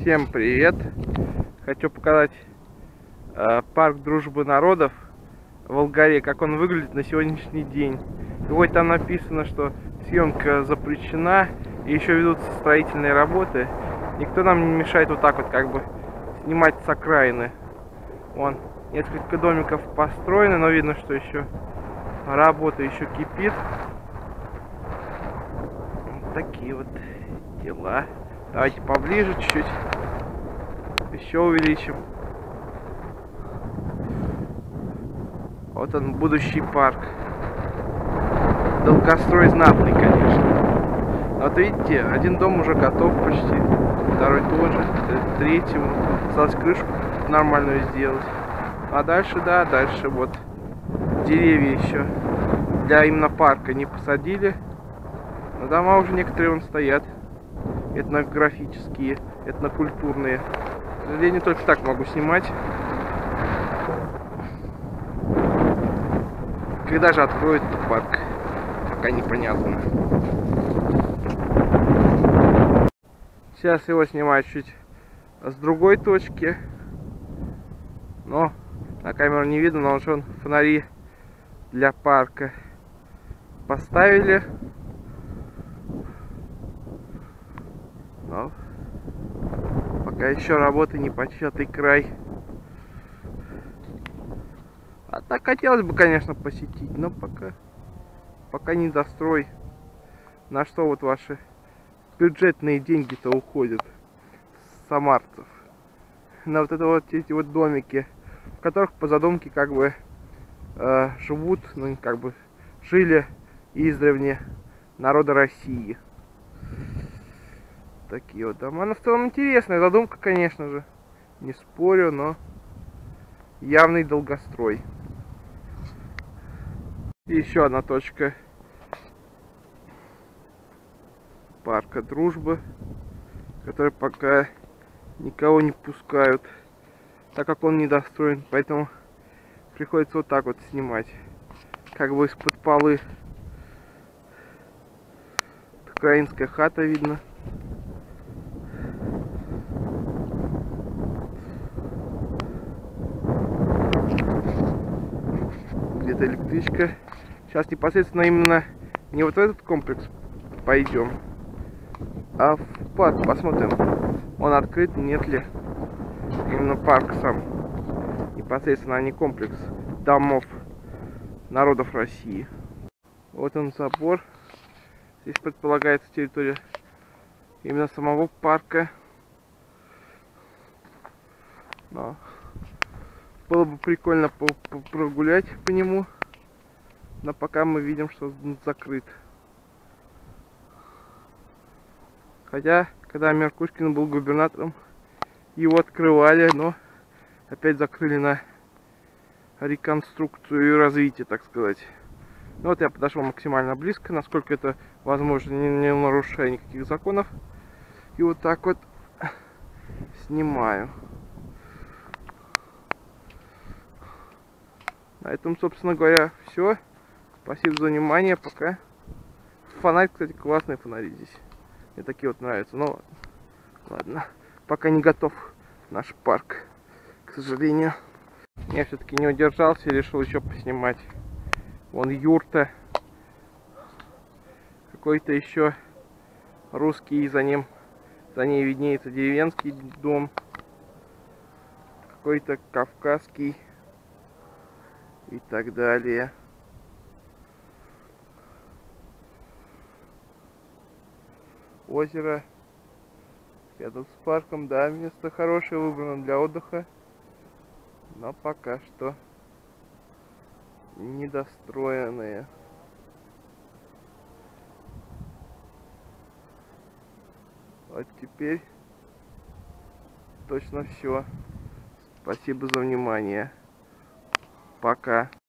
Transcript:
Всем привет! Хочу показать э, парк дружбы народов в Волгаре, как он выглядит на сегодняшний день. И вот там написано, что съемка запрещена и еще ведутся строительные работы. Никто нам не мешает вот так вот как бы снимать с окраины. Вон, несколько домиков построены, но видно, что еще работа еще кипит. Вот такие вот дела. Давайте поближе чуть-чуть. Еще увеличим. Вот он, будущий парк. Долгострой знатный, конечно. Вот видите, один дом уже готов почти. Второй тоже. Третьему. Осталось крышку нормальную сделать. А дальше, да, дальше вот деревья еще для именно парка не посадили. Но дома уже некоторые вон стоят этнографические, этнокультурные. К сожалению, только так могу снимать. Когда же откроют парк? Пока непонятно. Сейчас его снимаю чуть с другой точки. Но на камеру не видно, но он фонари для парка поставили. Но пока еще работы не початый край. А так хотелось бы, конечно, посетить, но пока, пока не дострой. На что вот ваши бюджетные деньги-то уходят самарцев? На вот это вот эти вот домики, в которых по задумке как бы э, живут, ну как бы жили издревле народа России такие вот дома. Она в целом интересная задумка, конечно же. Не спорю, но явный долгострой. И еще одна точка парка дружбы, который пока никого не пускают, так как он недостроен, поэтому приходится вот так вот снимать, как бы из-под полы. Украинская хата видно. Где-то электричка. Сейчас непосредственно именно не вот в этот комплекс пойдем, а в парк посмотрим, он открыт, нет ли. Именно парк сам. Непосредственно, а не комплекс домов народов России. Вот он забор. Здесь предполагается территория именно самого парка. Но было бы прикольно прогулять по нему. Но пока мы видим, что он закрыт. Хотя, когда Меркушкин был губернатором, его открывали, но опять закрыли на реконструкцию и развитие, так сказать. Ну вот я подошел максимально близко, насколько это возможно, не, не нарушая никаких законов. И вот так вот снимаю. На этом, собственно говоря, все. Спасибо за внимание. Пока. Фонарь, кстати, классные фонари здесь. Мне такие вот нравятся. Но ладно. Пока не готов наш парк, к сожалению. Я все-таки не удержался и решил еще поснимать. Вон юрта. Какой-то еще русский, за ним за ней виднеется деревенский дом. Какой-то кавказский и так далее. Озеро рядом с парком, да, место хорошее выбрано для отдыха, но пока что недостроенные. Вот теперь точно все. Спасибо за внимание. Пока.